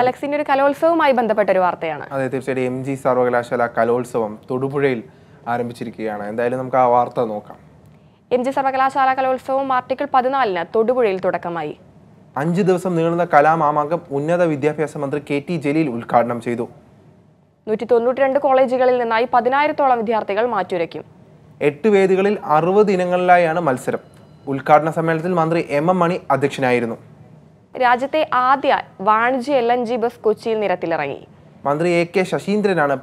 അലക്സിന്റെ ഒരു കലോത്സവവുമായി ബന്ധപ്പെട്ട ഒരു വാർത്തയാണ്. അതെ തീർച്ചയായിട്ടും എം ജി സർവകലാശാല കലോത്സവം തൊടുപുഴയിൽ ആരംഭിച്ചിരിക്കുകയാണ്. എന്തായാലും നമുക്ക് ആ വാർത്ത നോക്കാം. എം ജി സർവകലാശാല കലോത്സവം ആർട്ടിക്കിൾ പതിനാലിന് തൊടുപുഴയിൽ തുടക്കമായി. അഞ്ച് ദിവസം നീളുന്ന കലാമാമാങ്കം ഉന്നത വിദ്യാഭ്യാസ മന്ത്രി കെ ടി ജലീൽ ഉദ്ഘാടനം ചെയ്തു. നൂറ്റി തൊണ്ണൂറ്റി രണ്ട് കോളേജുകളിൽ നിന്നായി പതിനായിരത്തോളം വിദ്യാർത്ഥികൾ മാറ്റുരയ്ക്കും. എട്ട് വേദികളിൽ അറുപത് ഇനങ്ങളിലായാണ് മത്സരം. ഉദ്ഘാടന സമ്മേളനത്തിൽ മന്ത്രി എം എം മണി അധ്യക്ഷനായിരുന്നു. രാജ്യത്തെ ആദ്യ വാണിജ്യ എൽ എൻ ജി ബസ് കൊച്ചിയിൽ നിരത്തിലിറങ്ങി. മന്ത്രി A K ശശീന്ദ്രനാണ്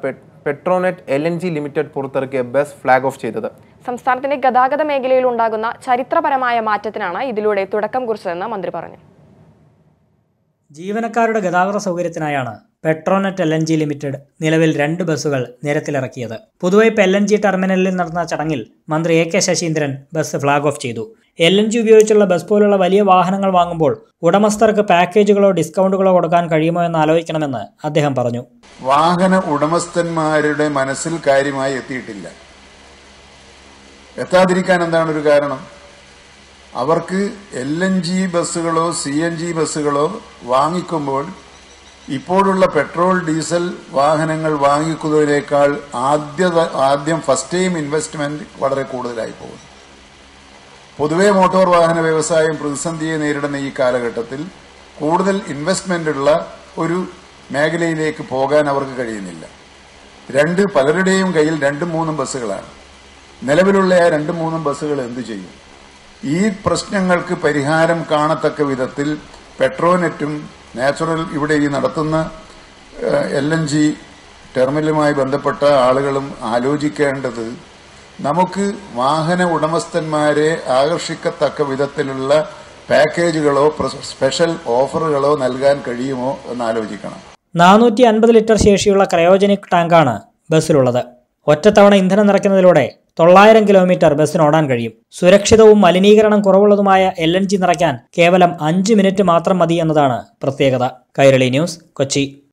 Petronet L N G limited പുറത്തിറക്കിയ ബസ് ഫ്ലാഗ് ഓഫ് ചെയ്തത്. സംസ്ഥാനത്തിന്റെ ഗതാഗത മേഖലയിൽ ഉണ്ടാകുന്ന ചരിത്രപരമായ മാറ്റത്തിനാണ് ഇതിലൂടെ തുടക്കം കുറിച്ചതെന്ന് മന്ത്രി പറഞ്ഞു. ജീവനക്കാരുടെ ഗതാഗത സൗകര്യത്തിനായാണ് Petronet L N G limited നിലവിൽ രണ്ട് ബസ്സുകൾ നിരത്തിലിറക്കിയത്. പുതുവൈ എൽ എൻ ജി ടെർമിനലിൽ നടന്ന ചടങ്ങിൽ മന്ത്രി A K Saseendran bus flag off ചെയ്തു. എൽ എൻ ജി ഉപയോഗിച്ചുള്ള ബസ് പോലുള്ള വലിയ വാഹനങ്ങൾ വാങ്ങുമ്പോൾ ഉടമസ്ഥർക്ക് പാക്കേജുകളോ ഡിസ്കൗണ്ടുകളോ കൊടുക്കാൻ കഴിയുമോ എന്ന് ആലോചിക്കണമെന്ന് അദ്ദേഹം പറഞ്ഞു. വാഹന ഉടമസ്ഥന്മാരുടെ മനസ്സിൽ കാര്യമായി എത്തിയിട്ടില്ല. എത്താതിരിക്കാൻ എന്താണ് ഒരു കാരണം? അവർക്ക് എൽ എൻ ജി ബസ്സുകളോ സി എൻ ജി ബസ്സുകളോ വാങ്ങിക്കുമ്പോൾ ഇപ്പോഴുള്ള പെട്രോൾ ഡീസൽ വാഹനങ്ങൾ വാങ്ങിക്കുന്നതിനേക്കാൾ ആദ്യ ആദ്യം ഫസ്റ്റ് ടൈം ഇൻവെസ്റ്റ്മെന്റ് വളരെ കൂടുതലായി പോകുന്നു. പൊതുവെ മോട്ടോർ വാഹന വ്യവസായം പ്രതിസന്ധിയെ നേരിടുന്ന ഈ കാലഘട്ടത്തിൽ കൂടുതൽ ഇൻവെസ്റ്റ്മെന്റ് ഉള്ള ഒരു മേഖലയിലേക്ക് പോകാൻ അവർക്ക് കഴിയുന്നില്ല. രണ്ട് പലരുടെയും കയ്യിൽ രണ്ടും മൂന്നും ബസ്സുകളാണ്. നിലവിലുള്ള ആ രണ്ടും മൂന്നും ബസ്സുകൾ എന്തു ചെയ്യും? ഈ പ്രശ്നങ്ങൾക്ക് പരിഹാരം കാണത്തക്ക വിധത്തിൽ പെട്രോനെറ്റും നാച്ചുറൽ ഇവിടെ ഈ നടത്തുന്ന എൽ എൻ ജി ടെർമിനലുമായി ബന്ധപ്പെട്ട ആളുകളും ആലോചിക്കേണ്ടത് നമുക്ക് വാഹന ഉടമസ്ഥന്മാരെ ആകർഷിക്കത്തക്ക വിധത്തിലുള്ള പാക്കേജുകളോ സ്പെഷ്യൽ ഓഫറുകളോ നൽകാൻ കഴിയുമോ എന്ന് ആലോചിക്കണം. നാനൂറ്റി അൻപത് ലിറ്റർ ശേഷിയുള്ള ക്രയോജനിക് ടാങ്കാണ് ബസ്സിലുള്ളത്. ഒറ്റത്തവണ ഇന്ധനം നിറയ്ക്കുന്നതിലൂടെ തൊള്ളായിരം കിലോമീറ്റർ ബസ്സിന് ഓടാൻ കഴിയും. സുരക്ഷിതവും മലിനീകരണം കുറവുള്ളതുമായ എൽ എൻ ജി നിറയ്ക്കാൻ കേവലം അഞ്ച് മിനിറ്റ് മാത്രം മതി എന്നതാണ് പ്രത്യേകത. കൈരളി ന്യൂസ് കൊച്ചി.